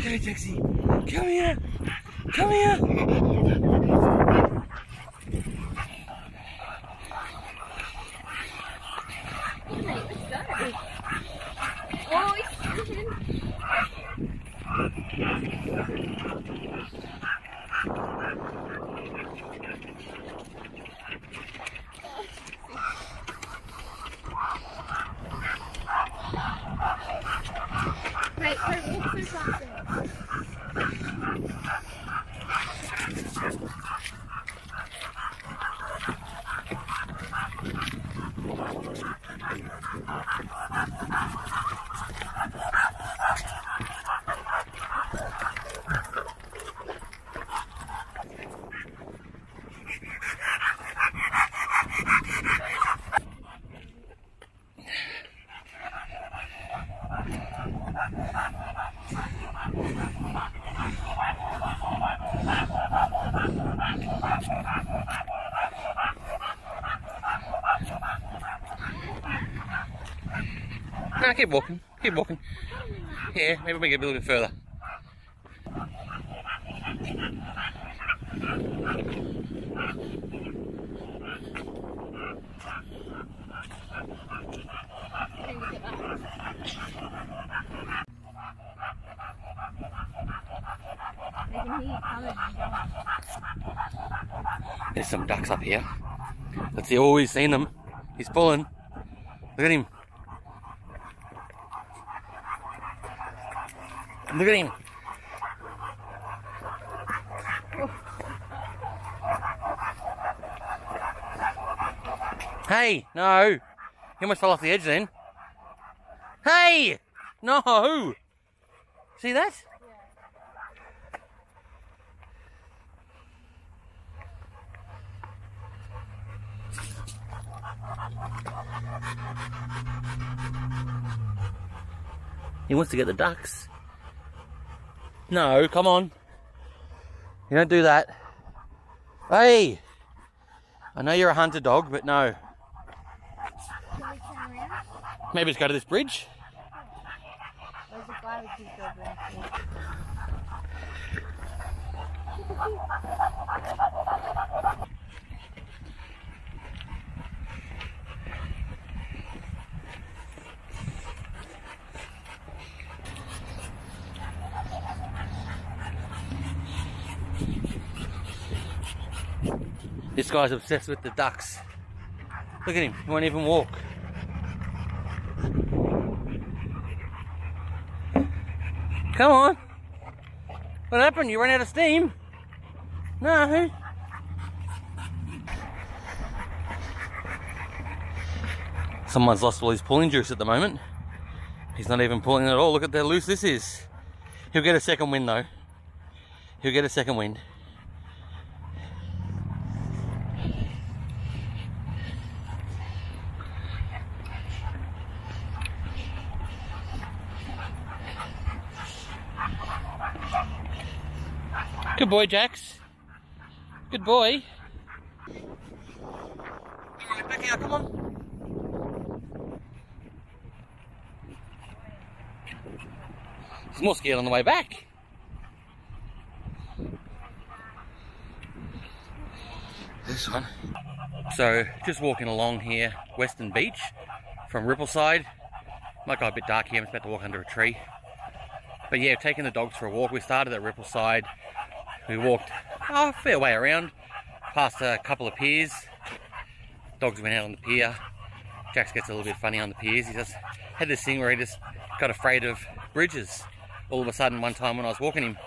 Hey, Jaxie, come here. Come here. Oh, it's Wait, wait, walk through something. No, keep walking. Keep walking. Yeah, maybe we get a little bit further. There's some ducks up here. Let's see. Oh, he's seen them. He's pulling. Look at him. Look at him. Hey, no. He almost fell off the edge then. Hey! No! See that? He wants to get the ducks. No, come on. You don't do that. Hey! I know you're a hunter dog, but no. Can we turn around? Maybe let's go to this bridge. There's a guy with his dog around here. This guy's obsessed with the ducks. Look at him, he won't even walk. Come on. What happened? You ran out of steam? No. Someone's lost all his pulling juice at the moment. He's not even pulling at all. Look at how loose this is. He'll get a second wind though. He'll get a second wind. Good boy, Jax. Good boy. Alright, back out, come on. He's more scared on the way back. This one. So, just walking along here, Western Beach from Rippleside. Might go a bit dark here, I'm about to walk under a tree. But yeah, taking the dogs for a walk. We started at Rippleside. We walked a fair way around, past a couple of piers. Dogs went out on the pier. Jax gets a little bit funny on the piers. He just had this thing where he just got afraid of bridges. All of a sudden, one time when I was walking him.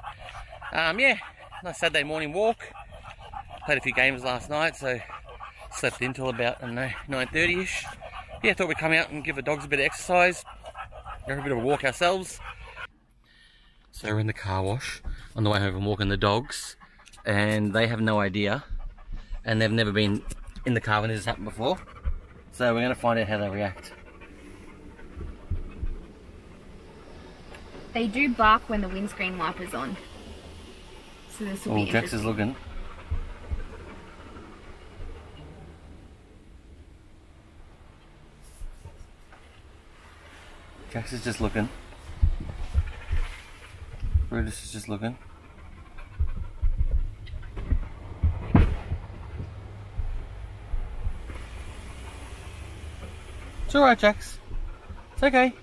Um, yeah, nice Saturday morning walk. Played a few games last night, so slept in till about I don't know 9:30ish. Yeah, thought we'd come out and give the dogs a bit of exercise, go a bit of a walk ourselves. So we're in the car wash on the way home from walking the dogs, and they have no idea, and they've never been in the car when this has happened before. So we're going to find out how they react. They do bark when the windscreen wiper's on. So this will Oh, be Jax is looking. Jax is just looking. Brutus is just looking. It's alright, Jax. It's okay.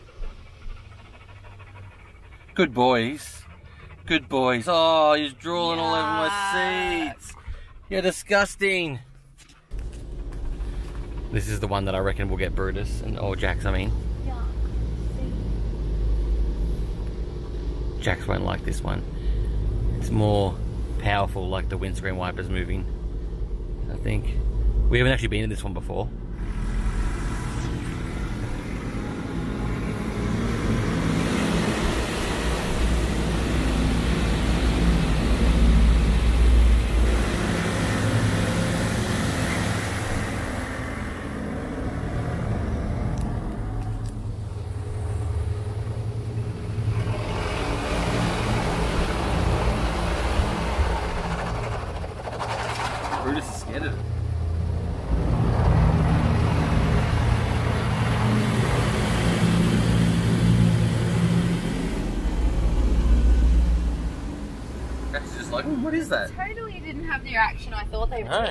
Good boys. Good boys. Oh, he's drooling all over my seats. You're disgusting. This is the one that I reckon will get Brutus and or Jax. I mean, Jax won't like this one. It's more powerful, like the windscreen wipers moving. I think we haven't actually been in this one before. Brutus is scared of it. Jax is just like, "Hmm, what is that? Totally didn't have the reaction I thought they would. No.